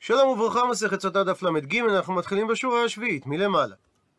שלום וברכה, מסכת סוטה דף ל"ג, אנחנו מתחילים בשורה השביעית, מלמעלה.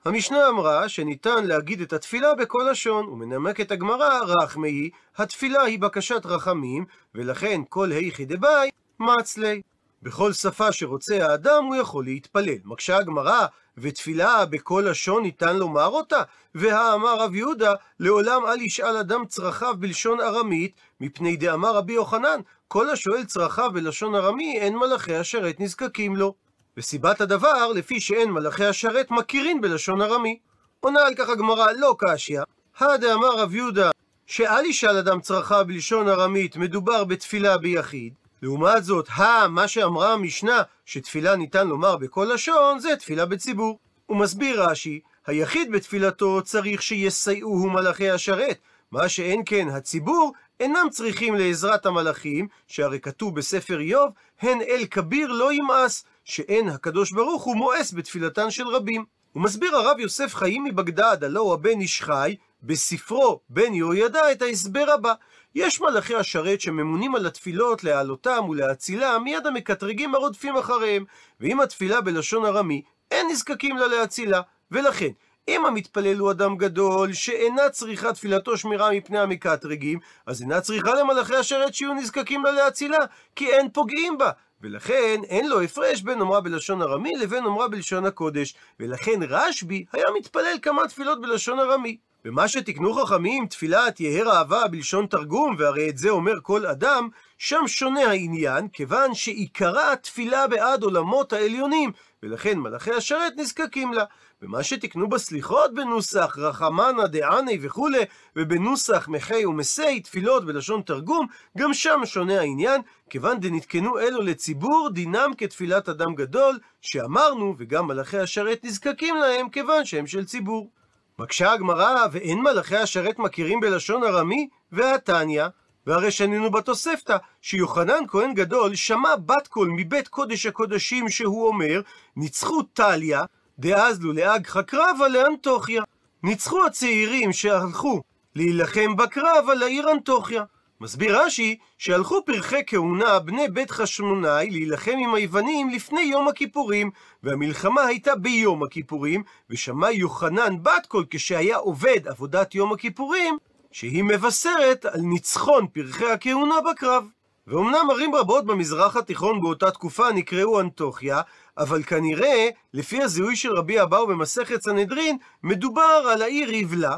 המשנה אמרה שניתן להגיד את התפילה בכל לשון, ומנמקת הגמרא, רחמי, התפילה היא בקשת רחמים, ולכן כל היכי דבאי, מצלי. בכל שפה שרוצה האדם הוא יכול להתפלל. מקשה הגמרא, ותפילה בכל לשון ניתן לומר אותה? והאמר רב יהודה, לעולם אל ישאל אדם צרכיו בלשון ארמית, מפני דאמר רבי יוחנן, כל השואל צרכיו בלשון ארמי, אין מלאכי השרת נזקקים לו. וסיבת הדבר, לפי שאין מלאכי השרת מכירין בלשון ארמי. עונה על כך הגמרא לא קשיא, הדאמר רב יהודה, שאל ישאל אדם צרכיו בלשון ארמית, מדובר בתפילה ביחיד. לעומת זאת, ה, מה שאמרה המשנה, שתפילה ניתן לומר בכל לשון, זה תפילה בציבור. הוא מסביר רש"י, היחיד בתפילתו צריך שיסייעוהו מלאכי השרת, מה שאין כן הציבור אינם צריכים לעזרת המלאכים, שהרי כתוב בספר איוב, הן אל כביר לא ימאס, שאין הקדוש ברוך הוא מואס בתפילתן של רבים. הוא מסביר הרב יוסף חיים מבגדד, הלא הוא הבן איש חי, בספרו בן יהוידע את ההסבר הבא. יש מלאכי השרת שממונים על התפילות להעלותם ולהצילם מיד המקטרגים הרודפים אחריהם, ואם התפילה בלשון ארמי, אין נזקקים לה להצילה, ולכן אם המתפלל הוא אדם גדול, שאינה צריכה תפילתו שמירה מפני המקטרגים, אז אינה צריכה למלאכי השרת שיהיו נזקקים לה להצילה, כי אין פוגעים בה. ולכן אין לו הפרש בין אומרה בלשון ארמי לבין אומרה בלשון הקודש. ולכן רשב"י היה מתפלל כמה תפילות בלשון ארמי. ומה שתיקנו חכמים, תפילת יהא אהבה בלשון תרגום, והרי את זה אומר כל אדם, שם שונה העניין, כיוון שעיקרה תפילה בעד עולמות העליונים, ולכן מלאכי השרת נזקקים לה. ומה שתיקנו בסליחות בנוסח רחמנה דעני וכולי, ובנוסח מחי ומסי, תפילות בלשון תרגום, גם שם שונה העניין, כיוון דנתקנו אלו לציבור, דינם כתפילת אדם גדול, שאמרנו, וגם מלאכי השרת נזקקים להם, כיוון שהם של ציבור. מקשה הגמרא, ואין מלאכי השרת מכירים בלשון ארמי? והתניא, והרי שנינו בתוספתא, שיוחנן כהן גדול שמע בת קול מבית קודש הקודשים שהוא אומר, ניצחו טליה, דאז לו לאגחא קרבא לאנטוכיה. ניצחו הצעירים שהלכו להילחם בקרב על העיר אנטוכיה. מסביר רש"י שהלכו פרחי כהונה בני בית חשמונאי להילחם עם היוונים לפני יום הכיפורים, והמלחמה הייתה ביום הכיפורים, ושמע יוחנן בת קול כשהיה עובד עבודת יום הכיפורים, שהיא מבשרת על ניצחון פרחי הכהונה בקרב. ואומנם ערים רבות במזרח התיכון באותה תקופה נקראו אנטוכיה, אבל כנראה, לפי הזיהוי של רבי אבאו במסכת סנהדרין, מדובר על העיר יבלה,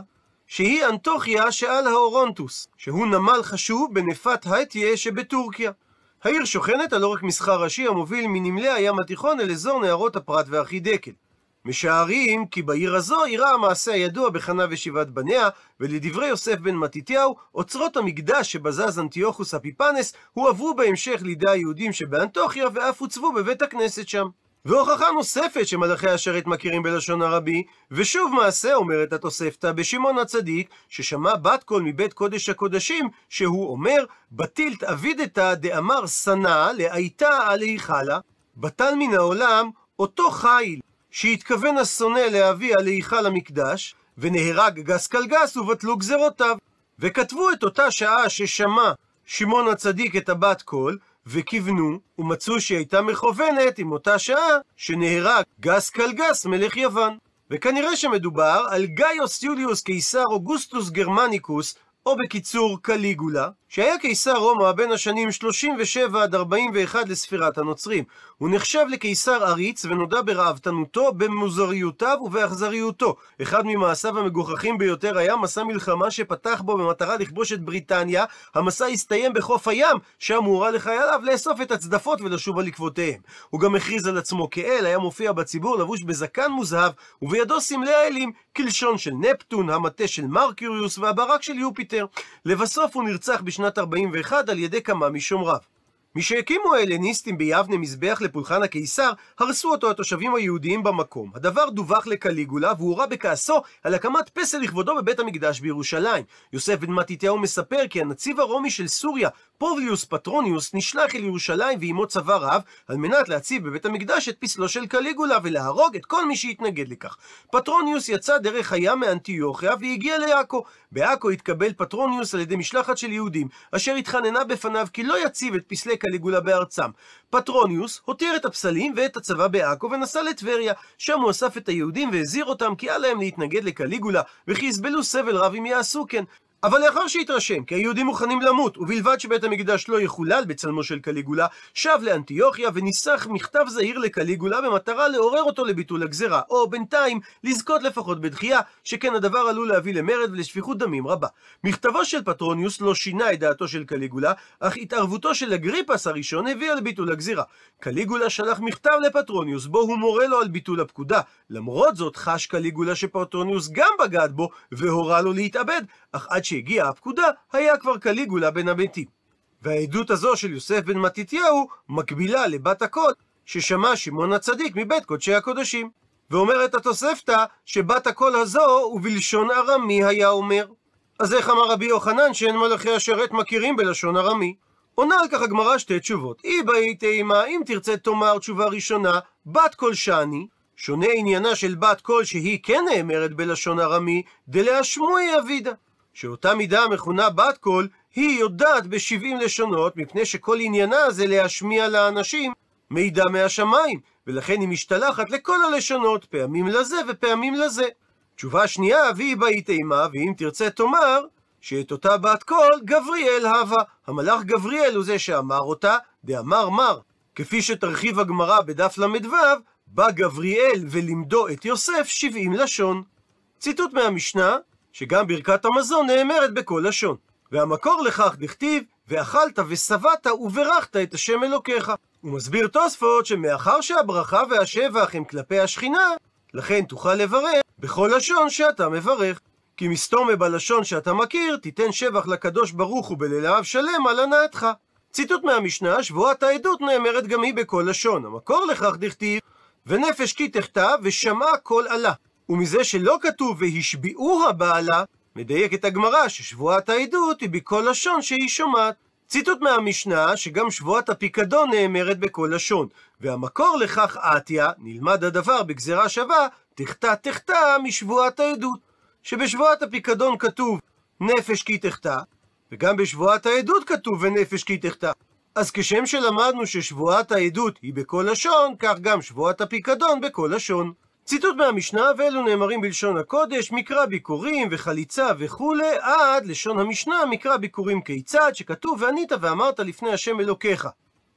שהיא אנטוכיה שעל האורונטוס, שהוא נמל חשוב בנפת הייטיה שבטורקיה. העיר שוכנת על עורק מסחר ראשי המוביל מנמלי הים התיכון אל אזור נהרות הפרת והחידקל. משערים כי בעיר הזו אירע המעשה הידוע בחנה ושבעת בניה, ולדברי יוסף בן מתתיהו, אוצרות המקדש שבזז אנטיוכוס אפיפנס הועברו בהמשך לידי היהודים שבאנטוכיה ואף הוצבו בבית הכנסת שם. והוכחה נוספת שמלאכי השרת מכירים בלשון הרבי, ושוב מעשה אומרת התוספתא בשמעון הצדיק, ששמע בת קול מבית קודש הקודשים, שהוא אומר, בתילת אבידתא דאמר שנא לאייתה על היכלה, בטל מן העולם אותו חיל, שהתכוון השונא להביא על היכל המקדש, ונהרג גס קלגס ובטלו גזרותיו. וכתבו את אותה שעה ששמע שמעון הצדיק את הבת קול, וכיוונו, ומצאו שהיא הייתה מכוונת עם אותה שעה שנהרג גס קלגס מלך יוון. וכנראה שמדובר על גאיוס יוליוס קיסר אוגוסטוס גרמניקוס, או בקיצור קליגולה, שהיה קיסר רומא בין השנים 37 עד 41 לספירת הנוצרים. הוא נחשב לקיסר עריץ ונודע ברעבתנותו, במוזריותיו ובאכזריותו. אחד ממעשיו המגוחכים ביותר היה מסע מלחמה שפתח בו במטרה לכבוש את בריטניה. המסע הסתיים בחוף הים, שם הוא הורה לחייליו לאסוף את הצדפות ולשוב על עקבותיהם. הוא גם הכריז על עצמו כאל, היה מופיע בציבור לבוש בזקן מוזהב, ובידו סמלי האלים, כלשון של נפטון, המטה של מרקיוריוס והברק של יופיטר. לבסוף הוא נרצח בשנת 41 על ידי כמה משומריו. משהקימו ההלניסטים ביבנה מזבח לפולחן הקיסר, הרסו אותו התושבים היהודיים במקום. הדבר דווח לקליגולה, והוא הורה בכעסו על הקמת פסל לכבודו בבית המקדש בירושלים. יוסף בן מתתיהו מספר כי הנציב הרומי של סוריה, פובליוס פטרוניוס, נשלח אל ירושלים ועמו צבא רב, על מנת להציב בבית המקדש את פסלו של קליגולה ולהרוג את כל מי שהתנגד לכך. פטרוניוס יצא דרך הים מאנטיוכיה והגיע לעכו. בעכו התקבל פטרוניוס על ידי משלחת של יהודים, אשר התחננה בפניו כי לא יציב את פסלי לקליגולה בארצם. פטרוניוס הותיר את הפסלים ואת הצבא בעכו ונסע לטבריה. שם הוא אסף את היהודים והזהיר אותם כי אל להם להתנגד לקליגולה, וכי יסבלו סבל רב אם יעשו כן. אבל לאחר שהתרשם כי היהודים מוכנים למות, ובלבד שבית המקדש לא יחולל בצלמו של קליגולה, שב לאנטיוכיה וניסח מכתב זהיר לקליגולה במטרה לעורר אותו לביטול הגזרה, או בינתיים לזכות לפחות בדחייה, שכן הדבר עלול להביא למרד ולשפיכות דמים רבה. מכתבו של פטרוניוס לא שינה את דעתו של קליגולה, אך התערבותו של אגריפס הראשון הביאה לביטול הגזירה. קליגולה שלח מכתב לפטרוניוס, בו הוא מורה לו על ביטול הפקודה. למרות זאת חש קליגולה שפטרוניוס גם בגד בו, והורה לו להתאבד, אך עד שהגיעה הפקודה, היה כבר קליגולה בין המתים. והעדות הזו של יוסף בן מתתיהו מקבילה לבת הקול ששמע שמעון הצדיק מבית קודשי הקודשים. ואומרת התוספתא שבת הקול הזו ובלשון ארמי היה אומר. אז איך אמר רבי יוחנן שאין מלאכי השרת מכירים בלשון ארמי? עונה על כך הגמרא שתי תשובות. איבעית אימא, אם תרצה תאמר תשובה ראשונה, בת קול שאני, שונה עניינה של בת קול שהיא כן נאמרת בלשון ארמי, דלאשמועי עבידא. שאותה מידה המכונה בת קול, היא יודעת בשבעים לשונות, מפני שכל עניינה זה להשמיע לאנשים מידע מהשמיים, ולכן היא משתלחת לכל הלשונות, פעמים לזה ופעמים לזה. תשובה שנייה, והיא באית אימה, ואם תרצה תאמר, שאת אותה בת קול גבריאל הווה. המלאך גבריאל הוא זה שאמר אותה, דאמר מר. כפי שתרחיב הגמרא בדף ל"ו, בא גבריאל ולימדו את יוסף שבעים לשון. ציטוט מהמשנה, שגם ברכת המזון נאמרת בכל לשון. והמקור לכך דכתיב, ואכלת ושבעת וברכת את השם אלוקיך. הוא מסביר תוספות שמאחר שהברכה והשבח הם כלפי השכינה, לכן תוכל לברך בכל לשון שאתה מברך. כי מסתומה בלשון שאתה מכיר, תיתן שבח לקדוש ברוך הוא בללהב שלם על הנאתך. ציטוט מהמשנה, שבועת העדות נאמרת גם היא בכל לשון. המקור לכך דכתיב, ונפש כי תחטא ושמעה קול עלה. ומזה שלא כתוב והשביעו הבעלה, מדייקת הגמרא ששבועת העדות היא בכל לשון שהיא שומעת. ציטוט מהמשנה שגם שבועת הפיקדון נאמרת בכל לשון, והמקור לכך עטיה, נלמד הדבר בגזרה שווה, תחטא תחטא משבועת העדות. שבשבועת הפיקדון כתוב נפש כי תחטא, וגם בשבועת העדות כתוב ונפש כי תחטא. אז כשם שלמדנו ששבועת העדות היא בכל לשון, כך גם שבועת הפיקדון בכל לשון. ציטוט מהמשנה, ואלו נאמרים בלשון הקודש, מקרא ביקורים וחליצה וכולי, עד לשון המשנה, מקרא ביקורים כיצד, שכתוב, וענית ואמרת לפני השם אלוקיך.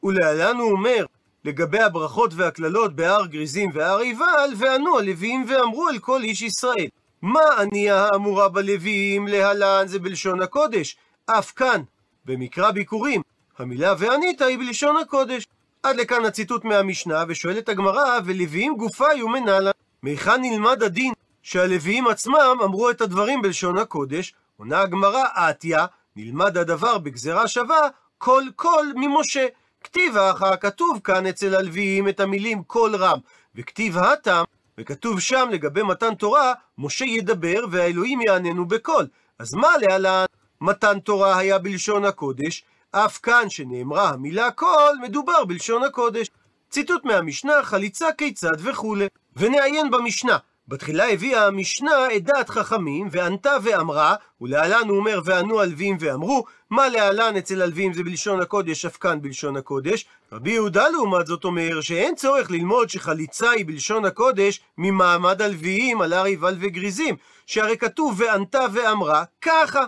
ולהלן הוא אומר, לגבי הברכות והקללות בהר גריזים והר עיבל, וענו הלוויים ואמרו אל כל איש ישראל. מה ענייה האמורה בלוויים להלן זה בלשון הקודש, אף כאן, במקרא ביקורים, המילה וענית היא בלשון הקודש. עד לכאן הציטוט מהמשנה, ושואלת הגמרא, ולוויים גופה יומנלה, מהיכן נלמד הדין שהלוויים עצמם אמרו את הדברים בלשון הקודש? עונה הגמרא, עטיה, נלמד הדבר בגזרה שווה, קול קול ממשה. כתיב הכא, כתוב כאן אצל הלוויים את המילים קול רם, וכתיב התם, וכתוב שם לגבי מתן תורה, משה ידבר והאלוהים יעננו בקול. אז מה להלן? מתן תורה היה בלשון הקודש, אף כאן שנאמרה המילה קול, מדובר בלשון הקודש. ציטוט מהמשנה, חליצה כיצד וכולי. ונעיין במשנה. בתחילה הביאה המשנה את דעת חכמים, וענתה ואמרה, ולהלן הוא אומר וענו הלווים ואמרו, מה להלן אצל הלווים זה בלשון הקודש, אף כאן בלשון הקודש. רבי יהודה לעומת זאת אומר שאין צורך ללמוד שחליצה היא בלשון הקודש ממעמד הלוויים על הר עיבל וגריזים, שהרי כתוב וענתה ואמרה ככה.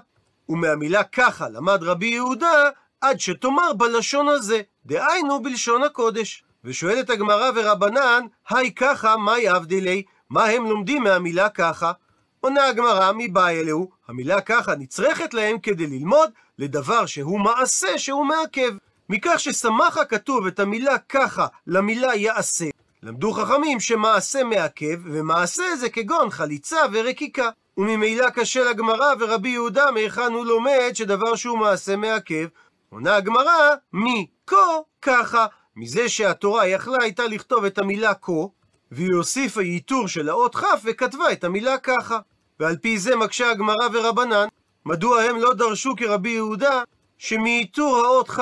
ומהמילה ככה למד רבי יהודה עד שתאמר בלשון הזה, דהיינו בלשון הקודש. ושואלת הגמרא ורבנן, היי ככה, מהי אבדילי? מה הם לומדים מהמילה ככה? עונה הגמרא, מי בא אלוהו? המילה ככה נצרכת להם כדי ללמוד לדבר שהוא מעשה שהוא מעכב. מכך שסמך הכתוב את המילה ככה למילה יעשה, למדו חכמים שמעשה מעכב, ומעשה זה כגון חליצה ורקיקה. וממילא קשה לגמרא ורבי יהודה מהיכן הוא לומד שדבר שהוא מעשה מעכב. עונה הגמרא, מי כה ככה. מזה שהתורה יכלה הייתה לכתוב את המילה כה, והיא הוסיפה ייתור של האות כ' וכתבה את המילה ככה. ועל פי זה מקשה הגמרא ורבנן, מדוע הם לא דרשו כרבי יהודה, שמייתור האות כ'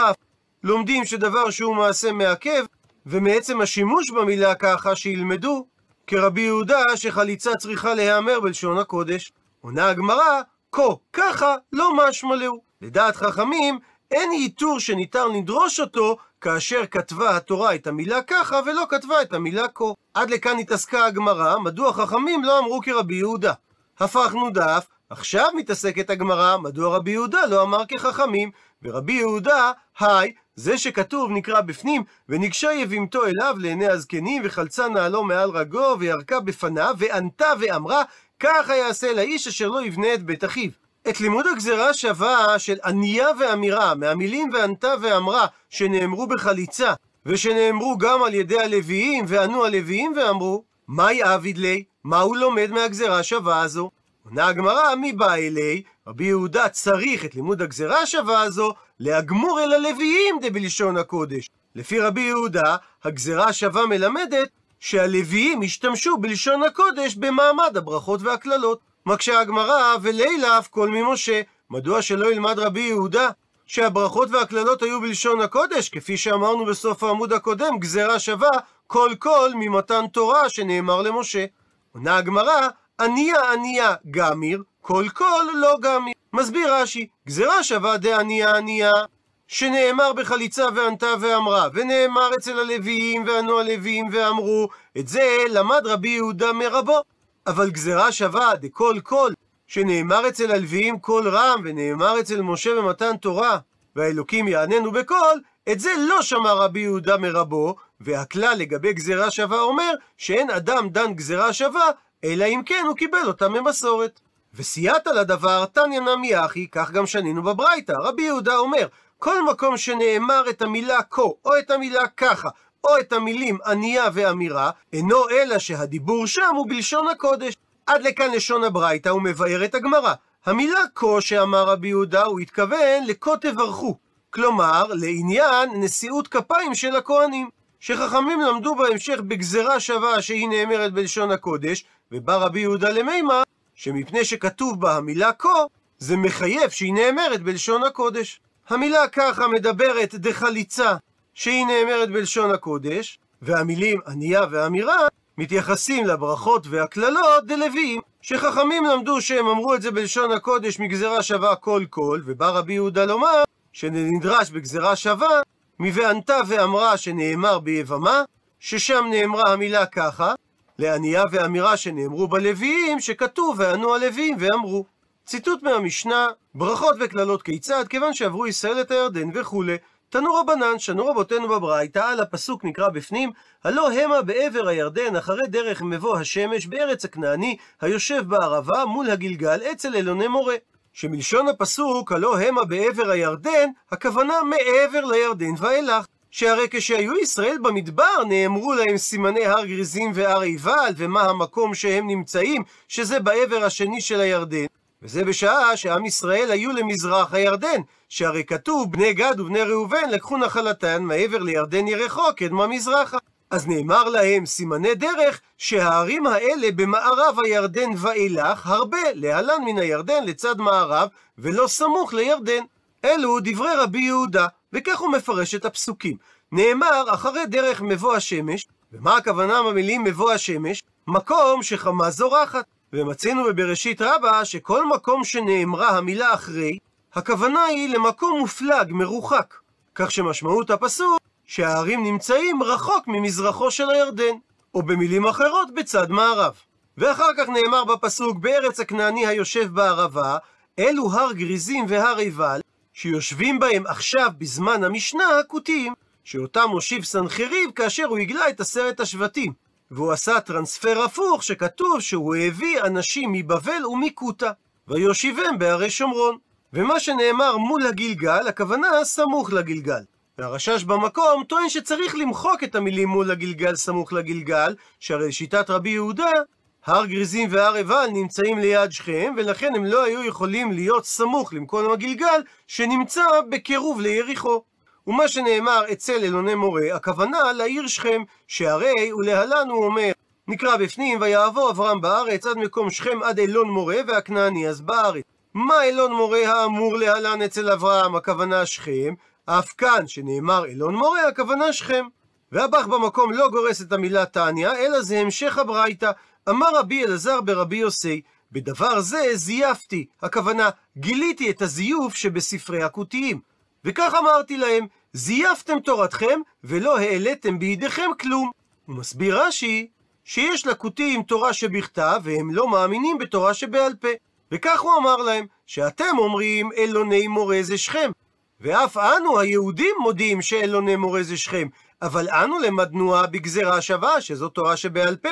לומדים שדבר שהוא מעשה מעכב, ומעצם השימוש במילה ככה שילמדו, כרבי יהודה שחליצה צריכה להיאמר בלשון הקודש. עונה הגמרא, כה ככה לא משמע להו. לדעת חכמים, אין ייתור שניתן לדרוש אותו כאשר כתבה התורה את המילה ככה ולא כתבה את המילה כה. עד לכאן התעסקה הגמרא, מדוע חכמים לא אמרו כרבי יהודה. הפכנו דף, עכשיו מתעסקת הגמרא, מדוע רבי יהודה לא אמר כחכמים, ורבי יהודה, היי, זה שכתוב נקרא בפנים, וניגשה יבימתו אליו לעיני הזקנים, וחלצה נעלו מעל רגו, וירקה בפניו, וענתה ואמרה, ככה יעשה לאיש אשר לא יבנה את בית אחיו. את לימוד הגזרה שווה של ענייה ואמירה, מהמילים וענתה ואמרה, שנאמרו בחליצה, ושנאמרו גם על ידי הלוויים, וענו הלוויים ואמרו, מהי עביד לי? מה הוא לומד מהגזרה שווה הזו? עונה הגמרא, מי בא אלי? רבי יהודה צריך את לימוד הגזרה השווה הזו להגמור אל הלוויים דבלשון הקודש. לפי רבי יהודה, הגזרה השווה מלמדת שהלוויים השתמשו בלשון הקודש במעמד הברכות והקללות. מקשה הגמרא, ולילה אף כל ממשה. מדוע שלא ילמד רבי יהודה שהברכות והקללות היו בלשון הקודש, כפי שאמרנו בסוף העמוד הקודם, גזרה שווה כל כל ממתן תורה שנאמר למשה. עונה הגמרא, עניה עניה גמיר, כל כל לא גמיר. מסביר רש"י, גזרה שווה דעניה עניה, שנאמר בחליצה וענתה ואמרה, ונאמר אצל הלוויים וענו הלוויים ואמרו, את זה למד רבי יהודה מרבו. אבל גזרה שווה דכל כל, שנאמר אצל הלוויים קול רם, ונאמר אצל משה במתן תורה, והאלוקים יעננו בקול, את זה לא שמע רבי יהודה מרבו, והכלל לגבי גזרה שווה אומר שאין אדם דן גזרה שווה, אלא אם כן הוא קיבל אותה ממסורת. וסייעת לדבר, תניא נמי אחי, כך גם שנינו בברייתא. רבי יהודה אומר, כל מקום שנאמר את המילה כה, או את המילה ככה, או את המילים ענייה ואמירה, אינו אלא שהדיבור שם הוא בלשון הקודש. עד לכאן לשון הברייתא הוא מבאר את הגמרא. המילה כה שאמר רבי יהודה, הוא התכוון לכה תברכו. כלומר, לעניין נשיאות כפיים של הכהנים. שחכמים למדו בהמשך בגזרה שווה שהיא נאמרת בלשון הקודש, ובא רבי יהודה למימה, שמפני שכתוב בה המילה כה, זה מחייב שהיא נאמרת בלשון הקודש. המילה ככה מדברת דחליצה, שהיא נאמרת בלשון הקודש, והמילים ענייה ואמירה מתייחסים לברכות והקללות דלוויים, שחכמים למדו שהם אמרו את זה בלשון הקודש מגזרה שווה כל כל, ובא רבי יהודה לומר שנדרש בגזרה שווה מ"וענתה ואמרה" שנאמר ביבמה, ששם נאמרה המילה ככה, לענייה ואמירה שנאמרו בלוויים, שכתוב וענו הלוויים ואמרו. ציטוט מהמשנה, ברכות וקללות כיצד, כיוון שעברו ישראל את הירדן וכולי. תנו רבנן, שנו רבותינו בברייתא, על הפסוק נקרא בפנים, הלא המה בעבר הירדן, אחרי דרך מבוא השמש, בארץ הכנעני, היושב בערבה, מול הגלגל, אצל אלוני מורה. שמלשון הפסוק, הלא המה בעבר הירדן, הכוונה מעבר לירדן ואילך. שהרי כשהיו ישראל במדבר, נאמרו להם סימני הר גריזים והר עיבל, ומה המקום שהם נמצאים, שזה בעבר השני של הירדן. וזה בשעה שעם ישראל היו למזרח הירדן, שהרי כתוב בני גד ובני ראובן לקחו נחלתן מעבר לירדן ירחו קדמה מזרחה. אז נאמר להם סימני דרך שהערים האלה במערב הירדן ואילך הרבה להלן מן הירדן לצד מערב ולא סמוך לירדן. אלו דברי רבי יהודה, וכך הוא מפרש את הפסוקים. נאמר אחרי דרך מבוא השמש, ומה הכוונה במילים מבוא השמש? מקום שחמה זורחת. ומצינו בבראשית רבה שכל מקום שנאמרה המילה אחרי, הכוונה היא למקום מופלג, מרוחק. כך שמשמעות הפסוק שהערים נמצאים רחוק ממזרחו של הירדן, או במילים אחרות בצד מערב. ואחר כך נאמר בפסוק בארץ הכנעני היושב בערבה, אלו הר גריזים והר עיבל, שיושבים בהם עכשיו בזמן המשנה הכותיים, שאותם הושיב סנחריב כאשר הוא הגלה את עשרת השבטים. והוא עשה טרנספר הפוך שכתוב שהוא הביא אנשים מבבל ומכותה, ויושיבם בהרי שומרון. ומה שנאמר מול הגלגל, הכוונה סמוך לגלגל. והרשש במקום טוען שצריך למחוק את המילים מול הגלגל סמוך לגלגל, שהרי לשיטת רבי יהודה, הר גריזים והר עיבל נמצאים ליד שכם, ולכן הם לא היו יכולים להיות סמוך למקום הגלגל, שנמצא בקירוב ליריחו. ומה שנאמר אצל אלוני מורה, הכוונה לעיר שכם, שהרי ולהלן הוא אומר, נקרא בפנים, ויעבור אברהם בארץ עד מקום שכם עד אלון מורה והכנעני אז בארץ. מה אלון מורה האמור להלן אצל אברהם, הכוונה שכם, אף כאן שנאמר אלון מורה, הכוונה שכם. והבח במקום לא גורס את המילה תניא, אלא זה המשך הברייתא. אמר רבי אלעזר ברבי יוסי, בדבר זה זייפתי, הכוונה, גיליתי את הזיוף שבספרי הכותיים. וכך אמרתי להם, זייפתם תורתכם, ולא העליתם בידיכם כלום. הוא מסביר רש"י, שיש לקוטים תורה שבכתב, והם לא מאמינים בתורה שבעל פה. וכך הוא אמר להם, שאתם אומרים אלוני מורה זה שכם. ואף אנו היהודים מודים שאלוני מורה זה שכם, אבל אנו למדנוה בגזרה שווה, שזו תורה שבעל פה,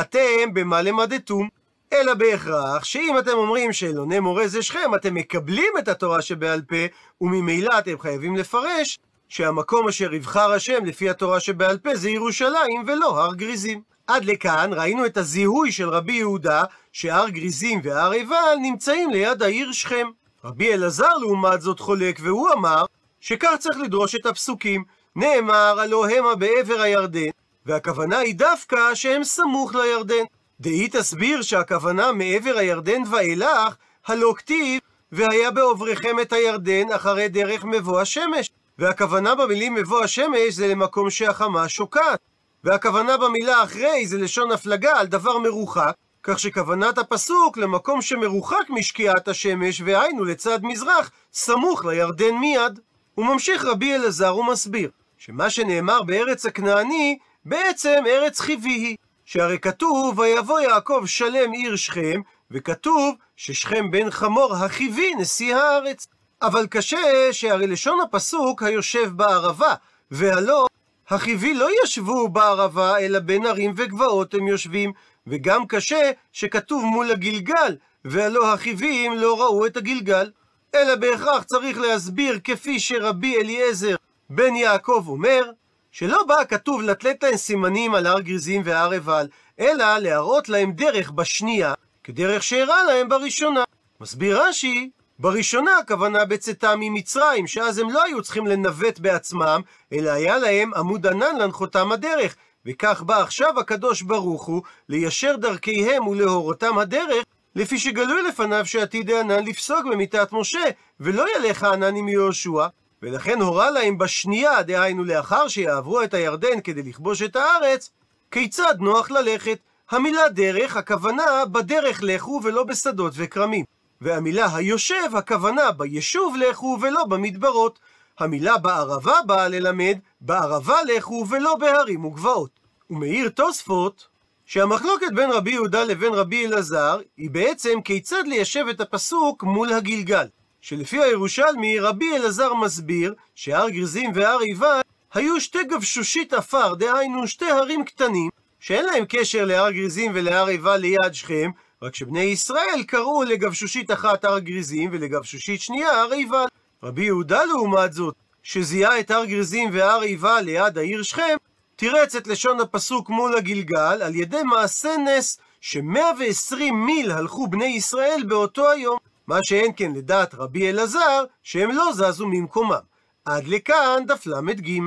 אתם במה למדתום? אלא בהכרח שאם אתם אומרים שאלוני מורה זה שכם, אתם מקבלים את התורה שבעל פה, וממילא אתם חייבים לפרש שהמקום אשר יבחר השם לפי התורה שבעל פה זה ירושלים ולא הר גריזים. עד לכאן ראינו את הזיהוי של רבי יהודה שהר גריזים והר עיבל נמצאים ליד העיר שכם. רבי אלעזר לעומת זאת חולק והוא אמר שכך צריך לדרוש את הפסוקים. נאמר הלא המה בעבר הירדן, והכוונה היא דווקא שהם סמוך לירדן. דהי תסביר שהכוונה מעבר הירדן ואילך, הלא כתיב, והיה בעובריכם את הירדן אחרי דרך מבוא השמש. והכוונה במילים מבוא השמש זה למקום שהחמה שוקעת. והכוונה במילה אחרי זה לשון הפלגה על דבר מרוחק, כך שכוונת הפסוק למקום שמרוחק משקיעת השמש, והיינו לצד מזרח, סמוך לירדן מיד. הוא ממשיך רבי אלעזר ומסביר, שמה שנאמר בארץ הכנעני, בעצם ארץ חיבי היא. שהרי כתוב, ויבוא יעקב שלם עיר שכם, וכתוב ששכם בן חמור החיבי נשיא הארץ. אבל קשה שהרי לשון הפסוק היושב בערבה, והלא החיבי לא ישבו בערבה, אלא בין ערים וגבעות הם יושבים, וגם קשה שכתוב מול הגלגל, והלא החיבים לא ראו את הגלגל. אלא בהכרח צריך להסביר כפי שרבי אליעזר בן יעקב אומר, שלא בא כתוב לתת להם סימנים על הר גריזים והר עיבל, אלא להראות להם דרך בשנייה, כדרך שהראה להם בראשונה. מסביר רש"י, בראשונה הכוונה בצאתם ממצרים, שאז הם לא היו צריכים לנווט בעצמם, אלא היה להם עמוד ענן להנחותם הדרך, וכך בא עכשיו הקדוש ברוך הוא ליישר דרכיהם ולהורותם הדרך, לפי שגלוי לפניו שעתיד הענן לפסוק במיתת משה, ולא ילך הענן עם יהושע, ולכן הורה להם בשנייה, דהיינו לאחר שיעברו את הירדן כדי לכבוש את הארץ, כיצד נוח ללכת. המילה דרך, הכוונה בדרך לכו ולא בשדות וכרמים. והמילה היושב, הכוונה ביישוב לכו ולא במדברות. המילה בערבה באה ללמד, בערבה לכו ולא בהרים וגבעות. ומעיר תוספות, שהמחלוקת בין רבי יהודה לבין רבי אלעזר, היא בעצם כיצד ליישב את הפסוק מול הגלגל. שלפי הירושלמי, רבי אלעזר מסביר שהר גרזים והר עיבל היו שתי גבשושית עפר, דהיינו שתי הרים קטנים, שאין להם קשר להר גריזים ולהר עיבל ליד שכם, רק שבני ישראל קראו לגבשושית אחת הר גריזים ולגבשושית שנייה הר עיבל. רבי יהודה לעומת זאת, שזיהה את הר גריזים והר עיבל ליד העיר שכם, תירץ את לשון הפסוק מול הגלגל על ידי מעשה נס ש-120 מיל הלכו בני ישראל באותו היום. מה שאין כן לדעת רבי אלעזר, שהם לא זזו ממקומם. עד לכאן דף ל"ג.